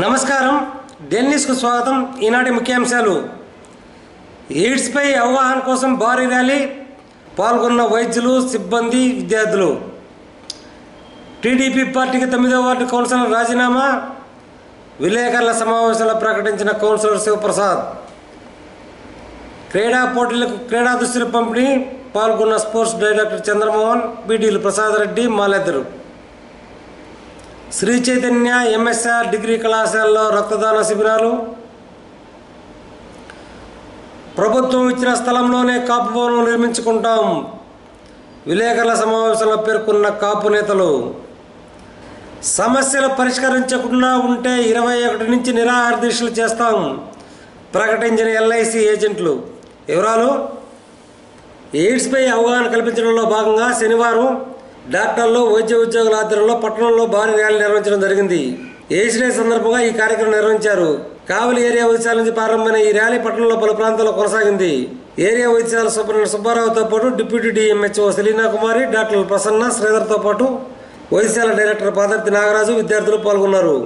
నమస్కారం. డెన్నిస్కు స్వాగతం. ఈనాటి ముఖ్యాంశాలు. ఎయిడ్స్పై అవగాహన కోసం భారీ ర్యాలీ పాల్గొన్న వైద్యులు సిబ్బంది విద్యార్థులు. టీడీపీ పార్టీకి తొమ్మిదవ వార్డు కౌన్సిలర్ రాజీనామా. విలేకరుల సమావేశంలో ప్రకటించిన కౌన్సిలర్ శివప్రసాద్. క్రీడా పోటీలకు క్రీడా దుస్తుల పంపిణీ పాల్గొన్న స్పోర్ట్స్ డైరెక్టర్ చంద్రమోహన్ బీడీలు ప్రసాద్ రెడ్డి మాలెద్దరు. శ్రీ చైతన్య ఎంఎస్ఆర్ డిగ్రీ కళాశాలలో రక్తదాన శిబిరాలు. ప్రభుత్వం ఇచ్చిన స్థలంలోనే కాపు భవనం నిర్మించుకుంటాం. విలేకరుల సమావేశంలో పేర్కొన్న కాపు నేతలు సమస్యలు పరిష్కరించకుండా ఉంటే ఇరవై ఒకటి నుంచి నిరాహార దీక్షలు చేస్తాం ప్రకటించిన ఎల్ఐసి ఏజెంట్లు. వివరాలు ఎయిడ్స్పై అవగాహన కల్పించడంలో భాగంగా శనివారం డాక్టర్లు వైద్య ఉద్యోగుల ఆధ్వర్యంలో పట్టణంలో భారీ ర్యాలీ నిర్వహించడం జరిగింది. ఎయిడ్స్ డే సందర్భంగా ఈ కార్యక్రమం నిర్వహించారు. కావలి ఏరియా వైద్యశాల నుంచి ప్రారంభమైన ఈ ర్యాలీ పట్టణంలో పలు ప్రాంతాల్లో కొనసాగింది. ఏరియా వైద్యశాల సూపరింటెండెంట్ సుబ్బారావుతో పాటు deputy DMHO Selina Kumari doctor Prasanna శ్రీధర్తో పాటు వైద్యశాల డైరెక్టర్ పాదర్తి నాగరాజు విద్యార్థులు పాల్గొన్నారు.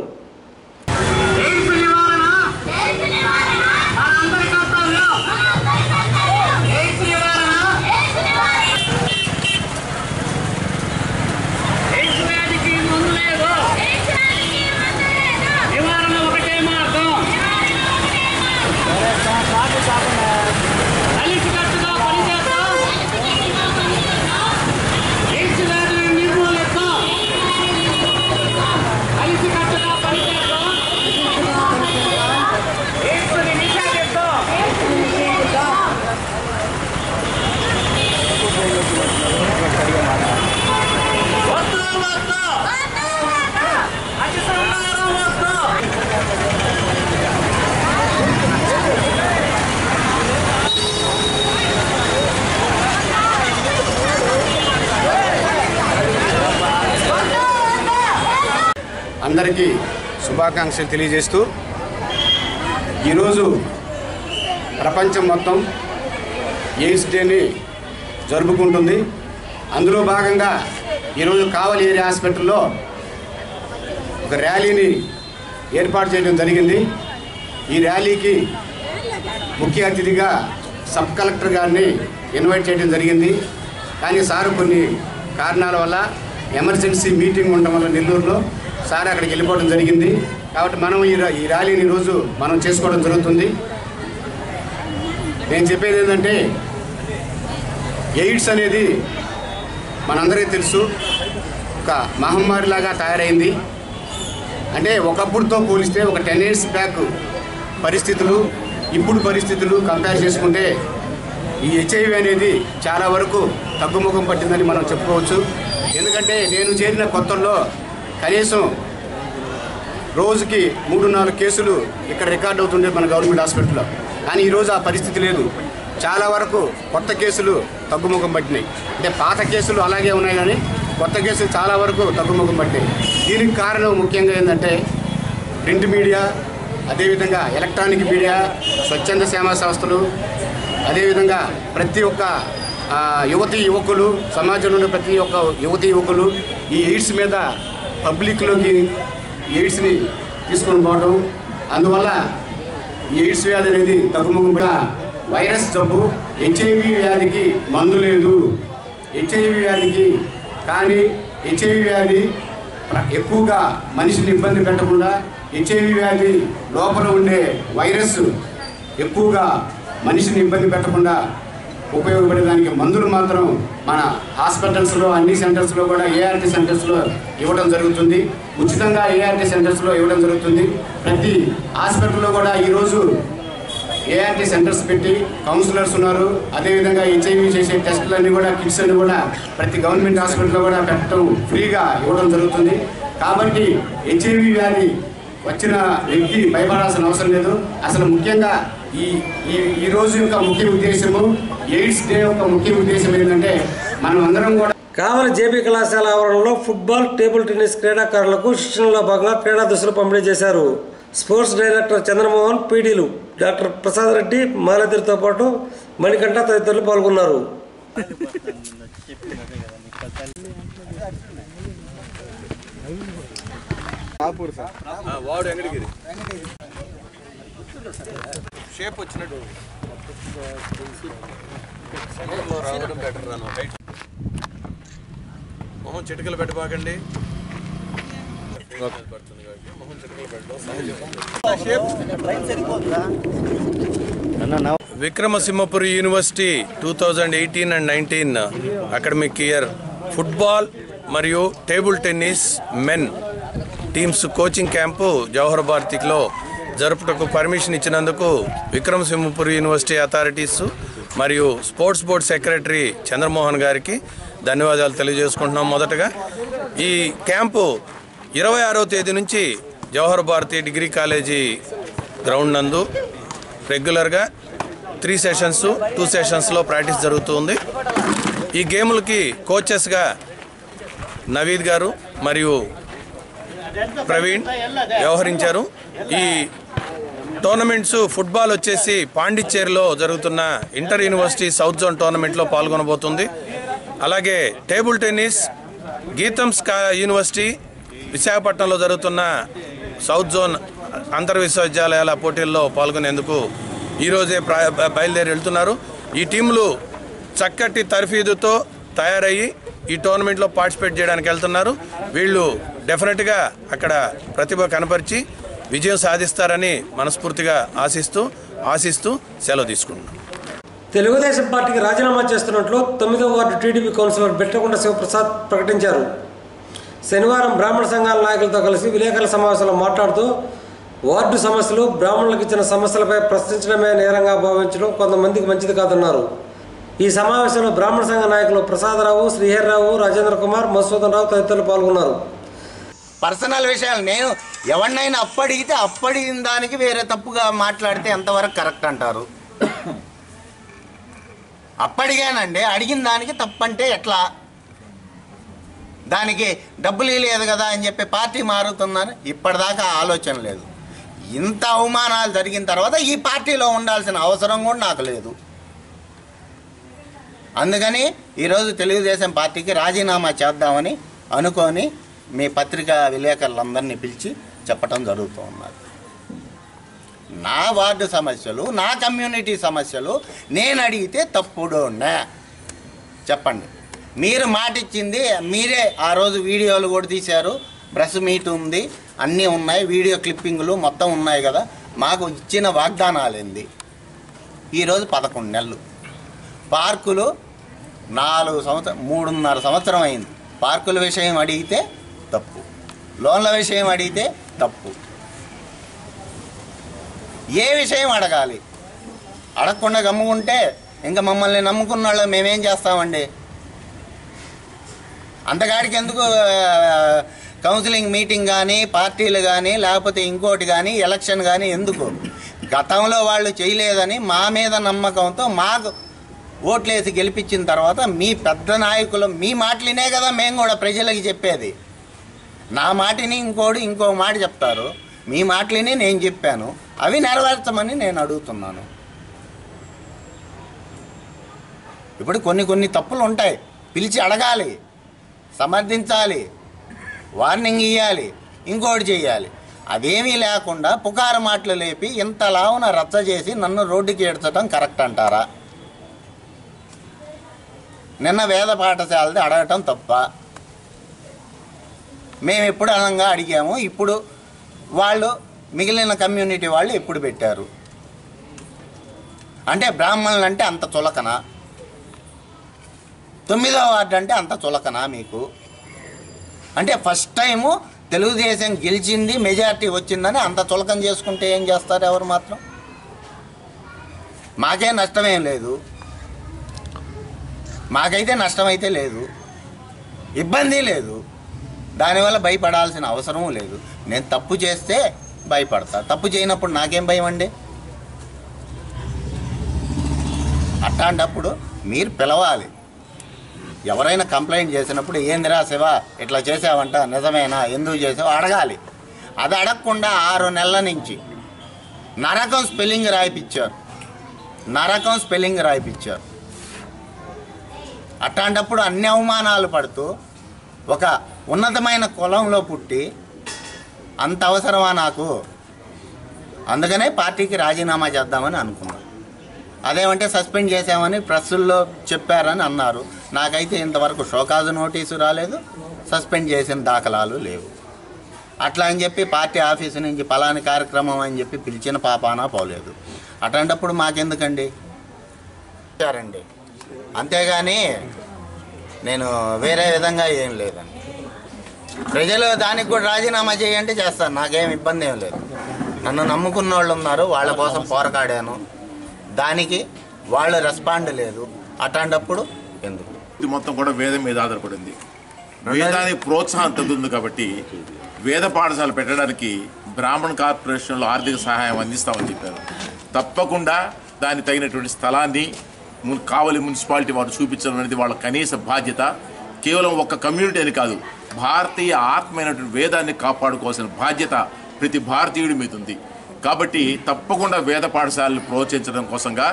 అందరికీ శుభాకాంక్షలు తెలియజేస్తూ ఈరోజు ప్రపంచం మొత్తం ఎయిడ్స్ డేని జరుపుకుంటుంది. అందులో భాగంగా ఈరోజు కావలి ఏరియా హాస్పిటల్లో ఒక ర్యాలీని ఏర్పాటు చేయడం జరిగింది. ఈ ర్యాలీకి ముఖ్య అతిథిగా సబ్ కలెక్టర్ గారిని ఇన్వైట్ చేయడం జరిగింది. కానీ సార్ కొన్ని కారణాల వల్ల ఎమర్జెన్సీ మీటింగ్ ఉండడం వల్ల నెల్లూరులో సార్ అక్కడికి వెళ్ళిపోవడం జరిగింది. కాబట్టి మనం ఈ ఈ ర్యాలీని ఈరోజు మనం చేసుకోవడం జరుగుతుంది. నేను చెప్పేది ఏంటంటే ఎయిడ్స్ అనేది మనందరికీ తెలుసు. ఒక మహమ్మారిలాగా తయారైంది. అంటే ఒకప్పుడుతో పోలిస్తే ఒక టెన్ ఇయర్స్ బ్యాక్ పరిస్థితులు ఇప్పుడు పరిస్థితులు కంపేర్ చేసుకుంటే ఈ హెచ్ఐవి అనేది చాలా వరకు తగ్గుముఖం పట్టిందని మనం చెప్పుకోవచ్చు. ఎందుకంటే నేను చేరిన కొత్తల్లో కనీసం రోజుకి మూడు నాలుగు కేసులు ఇక్కడ రికార్డ్ అవుతుండే మన గవర్నమెంట్ హాస్పిటల్లో. కానీ ఈరోజు ఆ పరిస్థితి లేదు. చాలా వరకు కొత్త కేసులు తగ్గుముఖం పట్టినాయి. అంటే పాత కేసులు అలాగే ఉన్నాయి కానీ కొత్త కేసులు చాలా వరకు తగ్గుముఖం పట్టినాయి. దీనికి కారణం ముఖ్యంగా ఏంటంటే ప్రింట్ మీడియా అదేవిధంగా ఎలక్ట్రానిక్ మీడియా స్వచ్ఛంద సేవా సంస్థలు అదేవిధంగా ప్రతి ఒక్క యువతీ యువతి యువకులు సమాజంలో ప్రతి ఒక్క యువతి యువకులు ఈ ఎయిడ్స్ మీద పబ్లిక్లోకి ఎయిడ్స్ని తీసుకొని పోవడం. అందువల్ల ఎయిడ్స్ వ్యాధి అనేది తగ్గుముఖంగా వైరస్ జబ్బు. హెచ్ఐవి వ్యాధికి మందు లేదు. హెచ్ఐవి వ్యాధికి కానీ హెచ్ఐవి వ్యాధి ఎక్కువగా మనిషిని ఇబ్బంది పెట్టకుండా హెచ్ఐవి వ్యాధి లోపల ఉండే వైరస్ ఎక్కువగా మనిషిని ఇబ్బంది పెట్టకుండా ఉపయోగపడేదానికి మందులు మాత్రం మన హాస్పిటల్స్లో అన్ని సెంటర్స్లో కూడా ఏఆర్టీ సెంటర్స్లో ఇవ్వడం జరుగుతుంది. ఉచితంగా ఏఆర్టీ సెంటర్స్లో ఇవ్వడం జరుగుతుంది. ప్రతి హాస్పిటల్లో కూడా ఈరోజు ఏఆర్టీ సెంటర్స్ పెట్టి కౌన్సిలర్స్ ఉన్నారు. అదేవిధంగా హెచ్ఐవి చేసే టెస్టులన్నీ కూడా కిట్స్ అన్ని కూడా ప్రతి గవర్నమెంట్ హాస్పిటల్లో కూడా పెట్టడం ఫ్రీగా ఇవ్వడం జరుగుతుంది. కాబట్టి హెచ్ఐవి వ్యాధి వచ్చిన వ్యక్తి భయపడాల్సిన అవసరం లేదు. అసలు ముఖ్యంగా ఈ ఈ ఈ రోజు యొక్క ముఖ్య ఉద్దేశము ఎయిడ్స్ డే యొక్క ముఖ్య ఉద్దేశం ఏంటంటే మనం అందరం కూడా కావలి జేపీ కళాశాల ఆవరణలో ఫుట్బాల్ టేబుల్ టెన్నిస్ క్రీడాకారులకు శిక్షణలో భాగంగా క్రీడా దుస్తులు పంపిణీ చేశారు. స్పోర్ట్స్ డైరెక్టర్ చంద్రమోహన్ పీడీలు డాక్టర్ ప్రసాద్ రెడ్డి మాలతిరితో పాటు మణికంఠ తదితరులు పాల్గొన్నారు. వాడు షేప్ వచ్చినట్టు. మొహంలో రావడం బెటర్ రాను హైట్ మొహం చిటికలు పెట్టబాకండి పడుతుంది కాబట్టి మొహం చిటికలు పెట్టడం సహజం. Vikramasimhapuri university two thousand eighteen and nineteen academic year football మరియు table tennis men teams coaching camp Jawahar భారతిలో జరుపుటకు పర్మిషన్ ఇచ్చినందుకు విక్రమసింహపురి యూనివర్సిటీ అథారిటీస్ మరియు స్పోర్ట్స్ బోర్డ్ సెక్రటరీ చంద్రమోహన్ గారికి ధన్యవాదాలు తెలియజేసుకుంటున్నాం మొదటగా. ఈ క్యాంపు ఇరవై ఆరో తేదీ నుంచి Jawahar Bharati degree college ground నందు రెగ్యులర్గా త్రీ సెషన్స్ టూ సెషన్స్లో ప్రాక్టీస్ జరుగుతుంది. ఈ గేములకి కోచెస్గా నవీద్ గారు మరియు ప్రవీణ్ వ్యవహరించారు. ఈ టోర్నమెంట్స్ ఫుట్బాల్ వచ్చేసి పాండిచ్చేరిలో జరుగుతున్న ఇంటర్ యూనివర్సిటీ సౌత్ జోన్ టోర్నమెంట్లో పాల్గొనబోతుంది. అలాగే టేబుల్ టెన్నిస్ గీతం స్కా యూనివర్సిటీ విశాఖపట్నంలో జరుగుతున్న సౌత్ జోన్ అంతర్ విశ్వవిద్యాలయాల పోటీల్లో పాల్గొనేందుకు ఈరోజే బయలుదేరి వెళ్తున్నారు. ఈ టీంలు చక్కటి తర్ఫీదుతో తయారయ్యి ఈ టోర్నమెంట్లో పార్టిసిపేట్ చేయడానికి వెళ్తున్నారు. వీళ్ళు డెఫినెట్గా అక్కడ ప్రతిభ కనపరిచి విజయం సాధిస్తారని మనస్ఫూర్తిగా ఆశిస్తూ ఆశిస్తూ సెలవు తీసుకుంటున్నాం. తెలుగుదేశం పార్టీకి రాజీనామా చేస్తున్నట్లు తొమ్మిదవ ward TDP councillor Bettakonda Sivaprasad ప్రకటించారు. శనివారం బ్రాహ్మణ సంఘాల నాయకులతో కలిసి విలేకరుల సమావేశంలో మాట్లాడుతూ వార్డు సమస్యలు బ్రాహ్మణులకు ఇచ్చిన సమస్యలపై ప్రశ్నించడమే నేరంగా భావించడం కొంతమందికి మంచిది కాదన్నారు. ఈ సమావేశంలో బ్రాహ్మణ సంఘ నాయకులు ప్రసాదరావు శ్రీహరిరావు రాజేంద్ర కుమార్ మసూదన్ రావు తదితరులు పాల్గొన్నారు. పర్సనల్ విషయాలు. నేను ఎవరినైనా అప్పడిగితే అప్పడిగిన దానికి వేరే తప్పుగా మాట్లాడితే ఎంతవరకు కరెక్ట్ అంటారు? అప్పడిగానండి అడిగిన దానికి తప్పంటే ఎట్లా? దానికి డబ్బులు ఇవ్వలేదు కదా అని చెప్పి పార్టీ మారుతుందని ఇప్పటిదాకా ఆలోచన లేదు. ఇంత అవమానాలు జరిగిన తర్వాత ఈ పార్టీలో ఉండాల్సిన అవసరం కూడా నాకు లేదు. అందుకని ఈరోజు తెలుగుదేశం పార్టీకి రాజీనామా చేద్దామని అనుకొని మీ పత్రికా విలేకరులందరినీ పిలిచి చెప్పటం జరుగుతూ ఉన్నది నా వార్డు సమస్యలు నా కమ్యూనిటీ సమస్యలు నేను అడిగితే తప్పుడున్నా చెప్పండి. మీరు మాట ఇచ్చింది మీరే ఆ రోజు వీడియోలు కూడా తీశారు. ప్రెస్ మీట్ ఉంది అన్నీ ఉన్నాయి వీడియో క్లిప్పింగ్లు మొత్తం ఉన్నాయి కదా. మాకు ఇచ్చిన వాగ్దానాలు ఏంది ఈరోజు పదకొండు నెలలు. పార్కులు నాలుగు సంవత్సరం మూడున్నర సంవత్సరం అయింది. పార్కుల విషయం అడిగితే తప్పు. లోన్ల విషయం అడిగితే తప్పు. ఏ విషయం అడగాలి? అడగకుండా గమ్ముకుంటే ఇంకా మమ్మల్ని నమ్ముకున్న వాళ్ళు మేమేం చేస్తామండి? అంతగాడికి ఎందుకు కౌన్సిలింగ్ మీటింగ్ కానీ పార్టీలు కానీ లేకపోతే ఇంకోటి కానీ ఎలక్షన్ కానీ ఎందుకు? గతంలో వాళ్ళు చేయలేదని మా మీద నమ్మకంతో మాకు ఓట్లేసి గెలిపించిన తర్వాత మీ పెద్ద నాయకులు మీ మాటలినే కదా మేము కూడా ప్రజలకి చెప్పేది. నా మాటిని ఇంకోడు ఇంకో మాట చెప్తారు. మీ మాటలని నేను చెప్పాను. అవి నెరవేర్చమని నేను అడుగుతున్నాను. ఇప్పుడు కొన్ని కొన్ని తప్పులు ఉంటాయి. పిలిచి అడగాలి. సమర్థించాలి. వార్నింగ్ ఇవ్వాలి ఇంకోటి చేయాలి అదేమీ లేకుండా పుకారు మాటలు లేపి ఇంతలావున రచ్చ చేసి నన్ను రోడ్డుకి ఏడ్చడం కరెక్ట్ అంటారా? నిన్న వేద పాఠశాలది అడగటం తప్ప. మేము ఎప్పుడు అనంగా అడిగాము ఇప్పుడు వాళ్ళు మిగిలిన కమ్యూనిటీ వాళ్ళు ఎప్పుడు పెట్టారు? అంటే బ్రాహ్మణులు అంటే అంత చులకన. తొమ్మిదో వార్డు అంటే అంత చులకన మీకు? అంటే ఫస్ట్ టైము తెలుగుదేశం గెలిచింది మెజారిటీ వచ్చిందని అంత చులకం చేసుకుంటే ఏం చేస్తారు ఎవరు మాత్రం? మాకే నష్టమేం లేదు. మాకైతే నష్టమైతే లేదు. ఇబ్బంది లేదు. దానివల్ల భయపడాల్సిన అవసరం లేదు. నేను తప్పు చేస్తే భయపడతా. తప్పు చేయనప్పుడు నాకేం భయం అండి అట్లాంటప్పుడు మీరు పిలవాలి. ఎవరైనా కంప్లైంట్ చేసినప్పుడు ఏందిరా శివ ఇట్లా చేసావంట నిజమేనా ఎందుకు చేసావు? అడగాలి. అది అడగకుండా ఆరు నెలల నుంచి నరకం స్పెల్లింగ్ రాయిపించారు నరకం స్పెల్లింగ్ రాయిపించారు అట్లాంటప్పుడు అన్ని అవమానాలు పడుతూ ఒక ఉన్నతమైన కులంలో పుట్టి అంత అవసరమా నాకు? అందుకనే పార్టీకి రాజీనామా చేద్దామని అనుకున్నాను అదేమంటే సస్పెండ్ చేశామని ప్రెస్సుల్లో చెప్పారని అన్నారు. నాకైతే ఇంతవరకు షోకాజు నోటీసు రాలేదు సస్పెండ్ చేసిన దాఖలాలు లేవు. అట్లా అని చెప్పి పార్టీ ఆఫీసు నుంచి పలాని కార్యక్రమం అని చెప్పి పిలిచిన పాపానా పోలేదు. అట్లాంటప్పుడు మాకెందుకండి? అండి అంతేగాని నేను వేరే విధంగా ఏం లేదండి. ప్రజలు దానికి కూడా రాజీనామా చేయంటే చేస్తాను నాకేం ఇబ్బంది ఏం లేదు. నన్ను నమ్ముకున్న వాళ్ళు ఉన్నారు. వాళ్ళ కోసం పోరాడాను దానికి వాళ్ళు రెస్పాండ్ లేదు. అట్లాంటప్పుడు ఎందుకు? ఇది మొత్తం కూడా వేదం మీద ఆధారపడింది. వేదానికి ప్రోత్సాహం తగ్గుతుంది కాబట్టి వేద పాఠశాల పెట్టడానికి బ్రాహ్మణ కార్పొరేషన్లో ఆర్థిక సహాయం అందిస్తామని చెప్పారు. తప్పకుండా దానికి తగినటువంటి స్థలాన్ని కావలి మున్సిపాలిటీ వారు చూపించడం అనేది వాళ్ళ కనీస బాధ్యత. కేవలం ఒక కమ్యూనిటీ అని కాదు భారతీయ ఆత్మైనటువంటి వేదాన్ని కాపాడుకోవాల్సిన బాధ్యత ప్రతి భారతీయుడి మీద ఉంది కాబట్టి తప్పకుండా వేద పాఠశాలను ప్రోత్సహించడం కోసంగా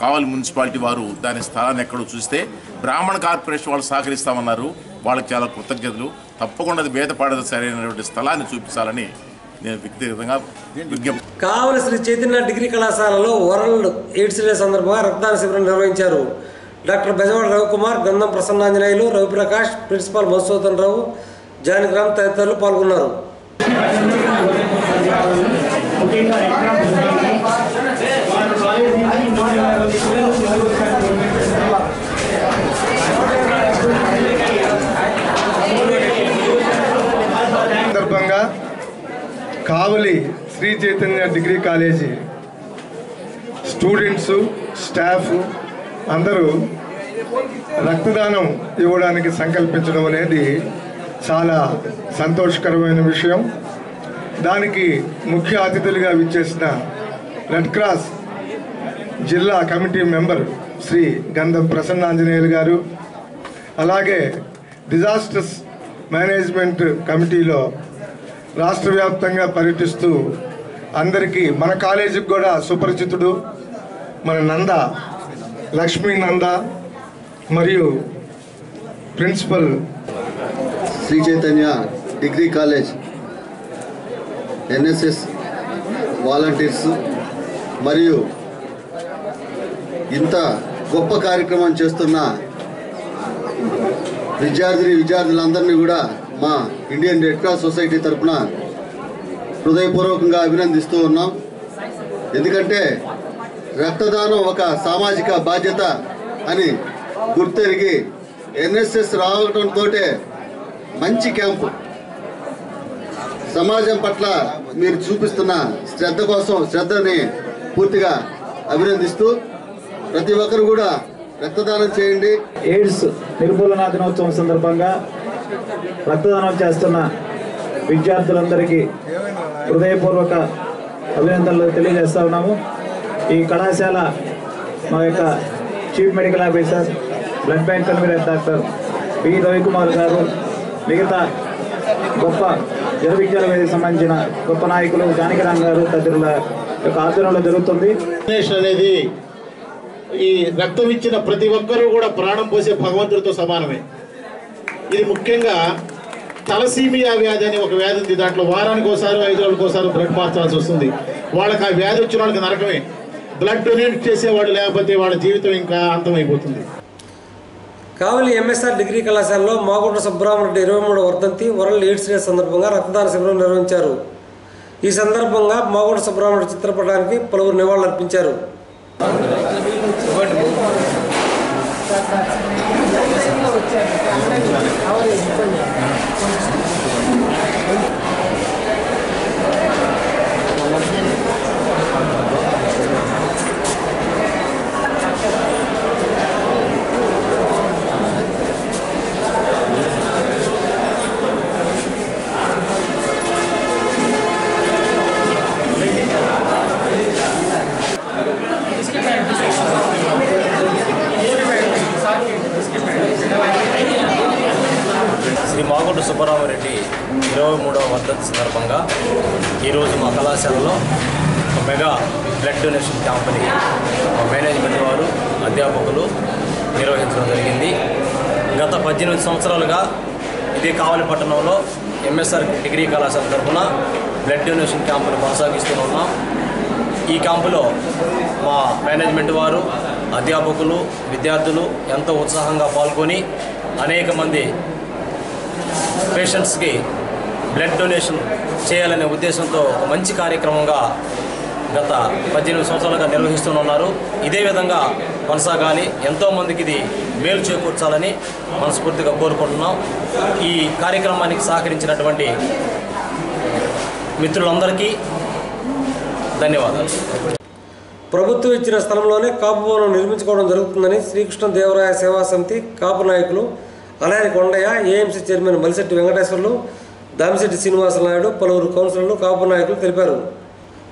కావలి మున్సిపాలిటీ వారు దాని స్థలాన్ని ఎక్కడో చూస్తే బ్రాహ్మణ కార్పొరేషన్ వాళ్ళు సహకరిస్తామన్నారు. వాళ్ళకి చాలా కృతజ్ఞతలు. తప్పకుండా అది వేద పాఠశాలైనటువంటి స్థలాన్ని చూపించాలని నేను వ్యక్తిగతంగా కావలసిన చైతన్య డిగ్రీ కళాశాలలో వరల్డ్ ఎయిడ్స్ డే సందర్భంగా రక్తదాన శిబిరం నిర్వహించారు. డాక్టర్ బెజవాడ రవికుమార్ గంధం ప్రసన్నాంజనేయులు రవిప్రకాష్ ప్రిన్సిపాల్ మధుసూదన్ రావు జానకిరామ్ తదితరులు పాల్గొన్నారు. సందర్భంగా Kavali Sri Chaitanya degree college students staff అందరూ రక్తదానం ఇవ్వడానికి సంకల్పించడం అనేది చాలా సంతోషకరమైన విషయం. దానికి ముఖ్య అతిథులుగా విచ్చేసిన రెడ్ క్రాస్ జిల్లా కమిటీ మెంబర్ శ్రీ గంధం ప్రసన్నాంజనేయులు గారు అలాగే డిజాస్టర్స్ మేనేజ్మెంట్ కమిటీలో రాష్ట్ర వ్యాప్తంగా పర్యటిస్తూ అందరికీ మన కాలేజీకి కూడా సుపరిచితుడు మన నంద లక్ష్మీ నంద మరియు principal Sri Chaitanya degree college NSS volunteers మరియు ఇంత గొప్ప కార్యక్రమం చేస్తున్న విద్యార్థిని విద్యార్థులందరినీ కూడా మా ఇండియన్ రెడ్ క్రాస్ సొసైటీ తరఫున హృదయపూర్వకంగా అభినందిస్తూ ఉన్నాం. ఎందుకంటే రక్తదానం ఒక సామాజిక బాధ్యత అని గుర్తెరిగి ఎన్ఎస్ఎస్ రావడంతో మంచి క్యాంపు. సమాజం పట్ల మీరు చూపిస్తున్న శ్రద్ధ కోసం శ్రద్ధని పూర్తిగా అభినందిస్తూ ప్రతి ఒక్కరు కూడా రక్తదానం చేయండి. ఎయిడ్స్ నిర్మూలనా దినోత్సవం సందర్భంగా రక్తదానం చేస్తున్న విద్యార్థులందరికీ హృదయపూర్వక అభినందనలు తెలియజేస్తా ఉన్నాము. ఈ కళాశాల మా యొక్క chief medical officer blood bank convener doctor P Ravikumar గారు మిగతా గొప్ప జన విజ్ఞాన వేదిక సంబంధించిన గొప్ప నాయకులు జానకిరామ్ గారు తదితరుల యొక్క ఆధ్వర్యంలో జరుగుతుంది. అనేది ఈ రక్తం ఇచ్చిన ప్రతి ఒక్కరూ కూడా ప్రాణం పోసే భగవంతుడితో సమానమే. ఇది ముఖ్యంగా తలసీమియా వ్యాధి అనే ఒక వ్యాధి ఉంది. దాంట్లో వారానికి ఒకసారి ఐదు రోజులకోసారి బ్లడ్ మార్చాల్సి వస్తుంది. వాళ్ళకి ఆ వ్యాధి వచ్చిన వాళ్ళకి నరకమే. బ్లడ్ డొనేట్ చేసేవాడు లేకపోతే వాళ్ళ జీవితం ఇంకా అంతమైపోతుంది. కావలి ఎంఎస్ఆర్ డిగ్రీ కళాశాలలో మాగుంట సుబ్రహ్మరెడ్డి ఇరవై మూడు వర్ధంతి వరల్డ్ ఎయిడ్స్ డే సందర్భంగా రక్తదాన శిబిరం నిర్వహించారు. ఈ సందర్భంగా మాగుంట సుబ్రహ్మణ్య చిత్రపటానికి పలువురు నివాళులర్పించారు శ్రీ మాగుంట సుబ్బరామరెడ్డి ఇరవై మూడవ వర్ధంతి సందర్భంగా ఈరోజు మా కళాశాలలో ఒక మెగా బ్లడ్ డొనేషన్ క్యాంప్ని మా మేనేజ్మెంట్ వారు అధ్యాపకులు నిర్వహించడం జరిగింది. గత పద్దెనిమిది సంవత్సరాలుగా ఇదే కావలి పట్టణంలో ఎంఎస్ఆర్ డిగ్రీ కళాశాల తరఫున బ్లడ్ డొనేషన్ క్యాంపును కొనసాగిస్తూ ఉన్నాం. ఈ క్యాంపులో మా మేనేజ్మెంట్ వారు అధ్యాపకులు విద్యార్థులు ఎంతో ఉత్సాహంగా పాల్గొని అనేక మంది పేషెంట్స్కి బ్లడ్ డొనేషన్ చేయాలనే ఉద్దేశంతో ఒక మంచి కార్యక్రమంగా గత పద్దెనిమిది సంవత్సరాలుగా నిర్వహిస్తున్నారు ఇదే విధంగా కొనసాగాలి ఎంతోమందికి ఇది మేలు చేకూర్చాలని మనస్ఫూర్తిగా కోరుకుంటున్నాం. ఈ కార్యక్రమానికి సహకరించినటువంటి మిత్రులందరికీ ధన్యవాదాలు. ప్రభుత్వం ఇచ్చిన స్థలంలోనే కాపు భవనం నిర్మించుకోవడం జరుగుతుందని శ్రీకృష్ణ దేవరాయ సేవా సమితి కాపు నాయకులు అలాగే కొండయ్య ఏఎంసీ చైర్మన్ మలిశెట్టి వెంకటేశ్వర్లు దామిశెట్టి శ్రీనివాస నాయుడు పలువురు కౌన్సిలర్లు కాపు నాయకులు తెలిపారు.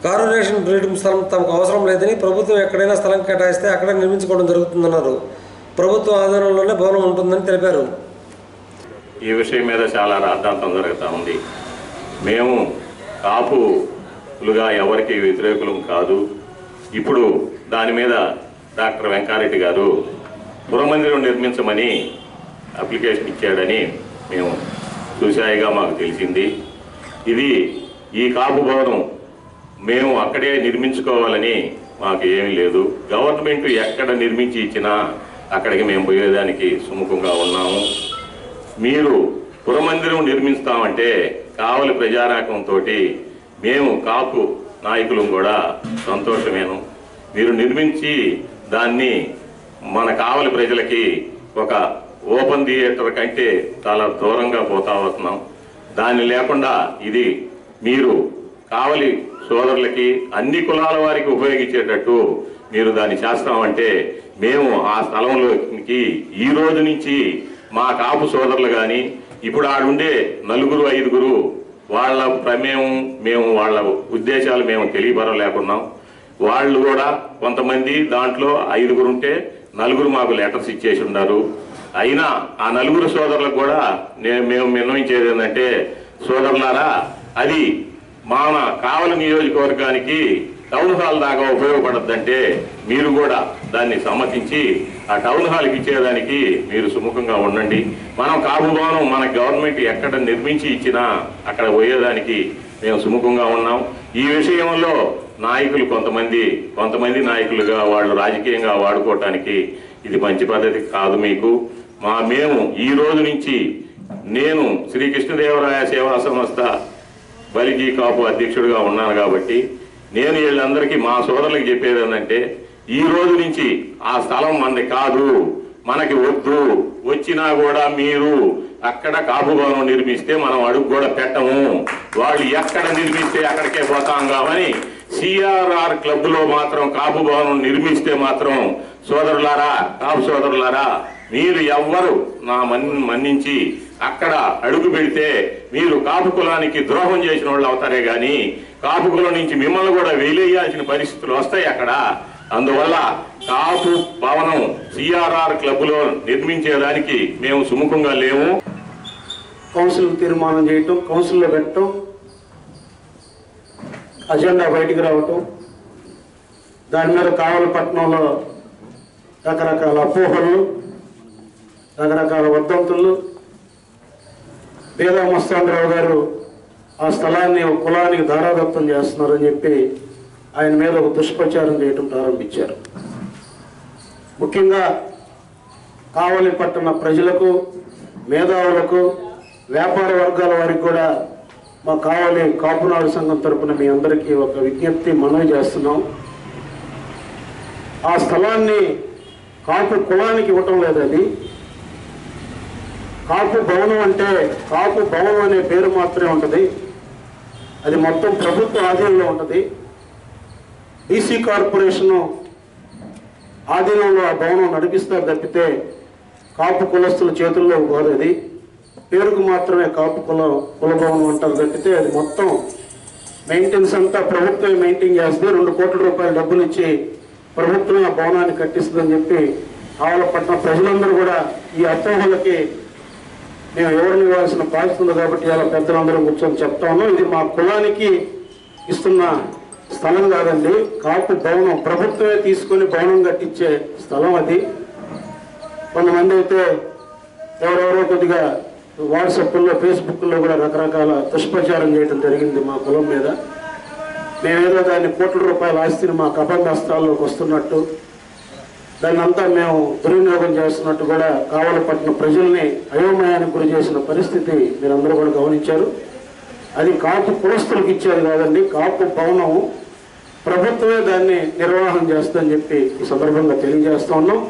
కార్పొరేషన్ బ్రీడింగ్ స్థలం తమకు అవసరం లేదని ప్రభుత్వం ఎక్కడైనా స్థలం కేటాయిస్తే అక్కడే నిర్మించుకోవడం జరుగుతుందన్నారు. ప్రభుత్వం ఆధ్వర్యంలోనే భవనం ఉంటుందని తెలిపారు. ఈ విషయం మీద చాలా రాద్ధాంతం జరుగుతూ ఉంది. మేము కాపులుగా ఎవరికి వ్యతిరేకులం కాదు. ఇప్పుడు దాని మీద డాక్టర్ వెంకారెడ్డి గారు పురమందిరం నిర్మించమని అప్లికేషన్ ఇచ్చాడని మేము చూశాయిగా మాకు తెలిసింది. ఇది ఈ కాపు భవనం మేము అక్కడే నిర్మించుకోవాలని మాకు ఏమీ లేదు. గవర్నమెంట్ ఎక్కడ నిర్మించి ఇచ్చినా అక్కడికి మేము పోయేదానికి సుముఖంగా ఉన్నాము. మీరు పురమందిరం నిర్మిస్తామంటే కావలి ప్రజారాకంతో మేము కాపు నాయకులు కూడా సంతోషమేను. మీరు నిర్మించి దాన్ని మన కావలి ప్రజలకి ఒక ఓపెన్ థియేటర్ కంటే చాలా దూరంగా పోతా వస్తున్నాం. దాన్ని లేకుండా ఇది మీరు కావలి సోదరులకి అన్ని కులాల వారికి ఉపయోగించేటట్టు మీరు దాన్ని చేస్తామంటే మేము ఆ స్థలంలోకి ఈ రోజు నుంచి మా కాపు సోదరులు కానీ ఇప్పుడు ఆడుండే నలుగురు ఐదుగురు వాళ్ళ ప్రమేయం మేము వాళ్ళ ఉద్దేశాలు మేము తెలియపరలేకున్నాం వాళ్ళు కూడా కొంతమంది దాంట్లో ఐదుగురు ఉంటే నలుగురు మాకు లెటర్స్ ఇచ్చేసి ఉన్నారు. అయినా ఆ నలుగురు సోదరులకు కూడా నేను మేము నిర్ణయించేది ఏంటంటే సోదరులారా అది మన కావలి నియోజకవర్గానికి టౌన్ హాల్ దాకా ఉపయోగపడద్దంటే మీరు కూడా దాన్ని సమ్మతించి ఆ టౌన్ హాల్కి ఇచ్చేదానికి మీరు సుముఖంగా ఉండండి. మనం కాపు మన గవర్నమెంట్ ఎక్కడ నిర్మించి ఇచ్చినా అక్కడ పోయేదానికి మేము సుముఖంగా ఉన్నాం. ఈ విషయంలో నాయకులు కొంతమంది కొంతమంది నాయకులుగా వాళ్ళు రాజకీయంగా వాడుకోవటానికి ఇది మంచి పద్ధతి కాదు మీకు. మా మేము ఈ రోజు నుంచి నేను శ్రీకృష్ణదేవరాయ సేవా సంస్థ బలిజీ కాపు అధ్యక్షుడిగా ఉన్నాను కాబట్టి నేను వీళ్ళందరికీ మా సోదరులకు చెప్పేది ఏంటంటే ఈ రోజు నుంచి ఆ స్థలం మనది కాదు మనకి వద్దు. వచ్చినా కూడా మీరు అక్కడ కాపు భవనం నిర్మిస్తే మనం అడుగు కూడా పెట్టము. వాళ్ళు ఎక్కడ నిర్మిస్తే అక్కడికే పోతాం కావని సిఆర్ఆర్ క్లబ్లో మాత్రం కాపు భవనం నిర్మిస్తే మాత్రం సోదరులారా కాపు సోదరులారా మీరు ఎవ్వరు నా మన్ మన్నించి అక్కడ అడుగు పెడితే మీరు కాపు కులానికి ద్రోహం చేసిన వాళ్ళు అవుతారే గాని కాపు కులం నుంచి మిమ్మల్ని కూడా వేలేయాల్సిన పరిస్థితులు వస్తాయి అక్కడ. అందువల్ల కాపు భవనం సిఆర్ఆర్ క్లబ్లో నిర్మించేదానికి మేము సుముఖంగా లేము. కౌన్సిల్ తీర్మానం చేయటం కౌన్సిల్లో పెట్టడం అజెండా బయటికి రావటం దాని మీద కావలపట్నంలో రకరకాల అపోహలు రకరకాల వద్దంతులు పేద మస్తాంధ్రరావు గారు ఆ స్థలాన్ని ఒక కులానికి ధారాదత్తం చేస్తున్నారని చెప్పి ఆయన మీద ఒక దుష్ప్రచారం చేయటం ప్రారంభించారు. ముఖ్యంగా కావలి పట్టణ ప్రజలకు మేధావులకు వ్యాపార వర్గాల వారికి కూడా మా కావలి కాపునాడు సంఘం తరపున మీ అందరికీ ఒక విజ్ఞప్తి మనవి చేస్తున్నాం. ఆ స్థలాన్ని కాపు కులానికి ఇవ్వటం లేదు అది. కాపు భవనం అంటే కాపు భవనం అనే పేరు మాత్రమే ఉంటుంది. అది మొత్తం ప్రభుత్వ ఆధీనంలో ఉంటుంది. బీసీ కార్పొరేషను ఆధీనంలో ఆ భవనం నడిపిస్తారు తప్పితే కాపు కులస్తుల చేతుల్లో కాదు అది. పేరుకు మాత్రమే కాపు కుల భవనం అంటారు తప్పితే అది మొత్తం మెయింటెనెన్స్ అంతా ప్రభుత్వమే మెయింటైన్ చేస్తే రెండు కోట్ల రూపాయల డబ్బులు ఇచ్చి ప్రభుత్వం ఆ భవనాన్ని కట్టిస్తుందని చెప్పి ఆవలపట్నం ప్రజలందరూ కూడా ఈ అపోహలకి మేము ఎవరిని ఇవ్వాల్సిన బాధ్యత ఉంది కాబట్టి ఇలా పెద్దలందరూ కూర్చొని చెప్తా ఉన్నాం. ఇది మా కులానికి ఇస్తున్న స్థలం కాదండి. కాపు భవనం ప్రభుత్వమే తీసుకొని భవనం కట్టించే స్థలం అది. కొంతమంది అయితే ఎవరెవరో కొద్దిగా వాట్సాప్లో ఫేస్బుక్లో కూడా రకరకాల దుష్ప్రచారం చేయడం జరిగింది మా కులం మీద. మేమేదో దాన్ని కోట్ల రూపాయల ఆస్తిని మా కబంధ హస్తాల్లోకి వస్తున్నట్టు దాన్ని అంతా మేము దుర్వినియోగం చేస్తున్నట్టు కూడా కావలపట్టిన ప్రజల్ని అయోమయానికి గురి చేసిన పరిస్థితి మీరందరూ కూడా గమనించారు. అది కాపు పురస్తులకు ఇచ్చేది కాదండి కాపు భవనం ప్రభుత్వమే దాన్ని నిర్వహణ చేస్తుందని చెప్పి ఈ సందర్భంగా తెలియజేస్తా ఉన్నాం.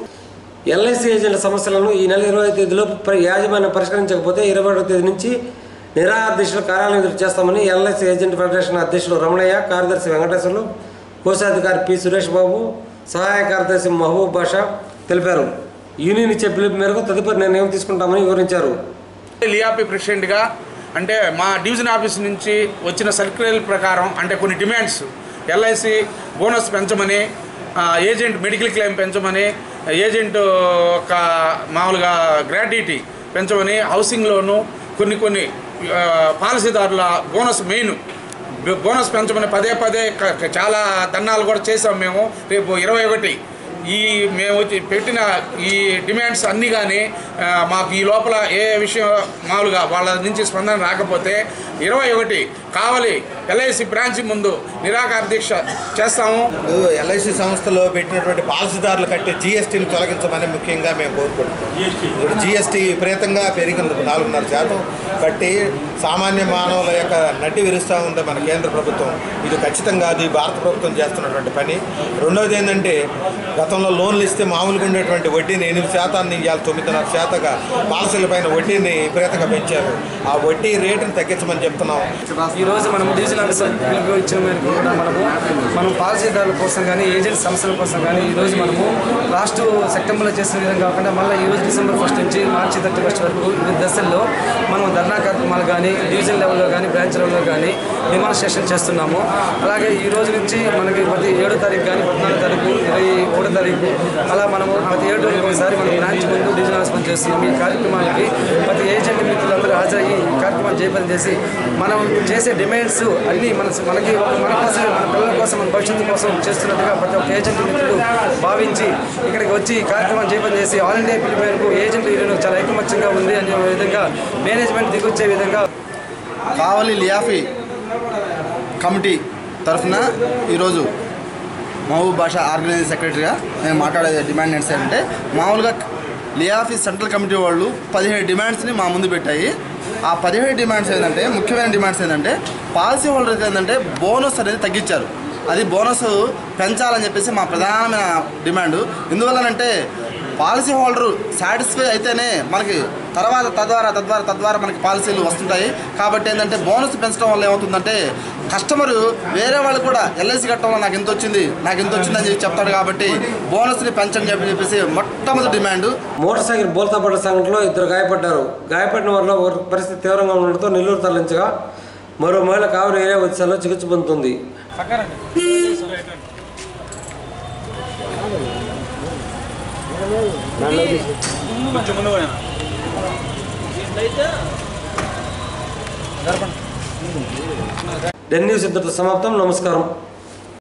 ఎల్ఐసి ఏజెంట్ల సమస్యలను ఈ నెల ఇరవై తేదీలో యాజమాన్యం పరిష్కరించకపోతే ఇరవై తేదీ నుంచి నిరాహార కార్యాలయం ఎదురు చేస్తామని ఎల్ఐసి ఏజెంట్ ఫెడరేషన్ అధ్యక్షులు రమణయ్య కార్యదర్శి వెంకటేశ్వర్లు కోశాధికారి పి సురేష్ బాబు సహాయ కార్యదర్శి మహబూబ్ బాషా తెలిపారు. యూనియన్ ఇచ్చే పిలుపు మేరకు తదుపరి నిర్ణయం తీసుకుంటామని వివరించారు. లియాపి ప్రెసిడెంట్గా అంటే మా డివిజన్ ఆఫీస్ నుంచి వచ్చిన సర్క్యులర్ ప్రకారం అంటే కొన్ని డిమాండ్స్ ఎల్ఐసి బోనస్ పెంచమని ఏజెంట్ మెడికల్ క్లెయిమ్ పెంచమని ఏజెంట్ ఒక మామూలుగా గ్రాట్యుటీ పెంచమని హౌసింగ్ లోను కొన్ని కొన్ని పాలసీదారుల బోనస్ మెయిన్. బోనస్ పెంచమని పదే పదే చాలా ధర్నాలు కూడా చేసాం మేము. రేపు ఇరవై ఒకటి ఈ మేము పెట్టిన ఈ డిమాండ్స్ అన్నీ కానీ మాకు ఈ లోపల ఏ విషయం మామూలుగా వాళ్ళ నుంచి స్పందన రాకపోతే ఇరవై ఒకటి కావలి. ఎల్ఐసి బ్రాంచ్ ముందు నిరాకార దీక్ష చేస్తాము. ఎల్ఐసి సంస్థలో పెట్టినటువంటి పాలసీదారులు కట్టే జీఎస్టీని తొలగించమని ముఖ్యంగా మేము కోరుకుంటున్నాం. ఇప్పుడు జీఎస్టీ విపరీతంగా పెరిగింది నాలుగున్నర శాతం బట్టి సామాన్య మానవుల యొక్క నడ్డి విరుస్తూ ఉంది మన కేంద్ర ప్రభుత్వం. ఇది ఖచ్చితంగా అది భారత ప్రభుత్వం చేస్తున్నటువంటి పని. రెండవది ఏంటంటే గతంలో లోన్లు ఇస్తే మామూలుగా ఉండేటువంటి వడ్డీని ఎనిమిది శాతాన్ని ఇవాళ తొమ్మిదిన్నర శాతంగా పాలసీల పైన వడ్డీని విపరీతంగా పెంచారు. ఆ వడ్డీ రేటుని తగ్గించమని చెప్తున్నాం. ఈ రోజు మనం డివిజన్ ఆఫీసర్ పిలుపు ఇచ్చిన మేరకు కూడా మనము మనం పాలసీదారుల కోసం కానీ ఏజెంట్ సమస్యల కోసం కానీ ఈరోజు మనము లాస్ట్ సెప్టెంబర్లో చేసిన విధంగా కాకుండా మళ్ళీ ఈ రోజు డిసెంబర్ ఫస్ట్ నుంచి మార్చి థర్టీ ఫస్ట్ వరకు వివిధ దశల్లో మనం ధర్నా కార్యక్రమాలు కానీ డివిజన్ లెవెల్లో కానీ బ్రాంచ్ లెవెల్లో కానీ డిమాన్స్ట్రేషన్ చేస్తున్నాము. అలాగే ఈ రోజు నుంచి మనకి ప్రతి ఏడో తారీఖు కానీ పద్నాలుగు తారీఖు ఇరవై ఒకటో తారీఖు అలా మనము ప్రతి ఏడు ఒకసారి మనం బ్రాంచ్ ముందు డివిజన్ హాస్పిటల్ చేస్తున్నాము. ఈ కార్యక్రమానికి ప్రతి ఏజెంట్ మిత్రులందరూ హాజరయ్యి ఈ కార్యక్రమాన్ని జయప్రదం చేసి మనం చేసే డిమాండ్స్ అన్నీ మన మనకి మన కోసం మన పిల్లల కోసం మన భవిష్యత్తు కోసం చేస్తున్నట్టుగా ప్రతి ఒక్క ఏజెంట్ మిత్రుడు భావించి ఇక్కడికి వచ్చి కార్యక్రమం జయప్రదం చేసి ఆల్ ఇండియా పిల్లల మేరకు ఏజెంట్ యూనియన్ చాలా ఐకమత్యంగా ఉంది అనే విధంగా మేనేజ్మెంట్ దిగొచ్చే విధంగా కావలి లియాఫీ కమిటీ తరఫున ఈరోజు మహబూబ్ భాష ఆర్గనైజింగ్ సెక్రటరీగా నేను మాట్లాడే డిమాండ్ ఏంటంటే మామూలుగా లియాఫీ సెంట్రల్ కమిటీ వాళ్ళు పదిహేడు డిమాండ్స్ని మా ముందు పెట్టాయి. ఆ పదిహేడు డిమాండ్స్ ఏంటంటే ముఖ్యమైన డిమాండ్స్ ఏంటంటే పాలసీ హోల్డర్కి ఏంటంటే బోనస్ అనేది తగ్గించారు. అది బోనస్ పెంచాలని చెప్పేసి మా ప్రధానమైన డిమాండ్. ఎందువల్లనంటే పాలసీ హోల్డరు సాటిస్ఫై అయితేనే మనకి తర్వాత తద్వారా తద్వారా తద్వారా మనకి పాలసీలు వస్తుంటాయి. కాబట్టి ఏంటంటే బోనస్ పెంచడం వల్ల ఏమవుతుందంటే కస్టమర్ వేరే వాళ్ళు కూడా ఎల్ఐసి కట్టడం వల్ల నాకు ఎంత వచ్చింది నాకు ఎంత వచ్చిందని చెప్పి చెప్తాడు కాబట్టి బోనస్ని పెంచని చెప్పి చెప్పేసి మొట్టమొదటి డిమాండ్. మోటార్ సైకిల్ బోల్తా పడ్డ సంఘటనలో ఇద్దరు గాయపడ్డారు. గాయపడిన వారిలో పరిస్థితి తీవ్రంగా ఉండడంతో నెల్లూరు తరలించగా మరో మహిళ కావలి ఏరియా వచ్చేలో చికిత్స పొందుతుంది. డెన్ న్యూస్ ఇంతటితో సమాప్తం. నమస్కారం.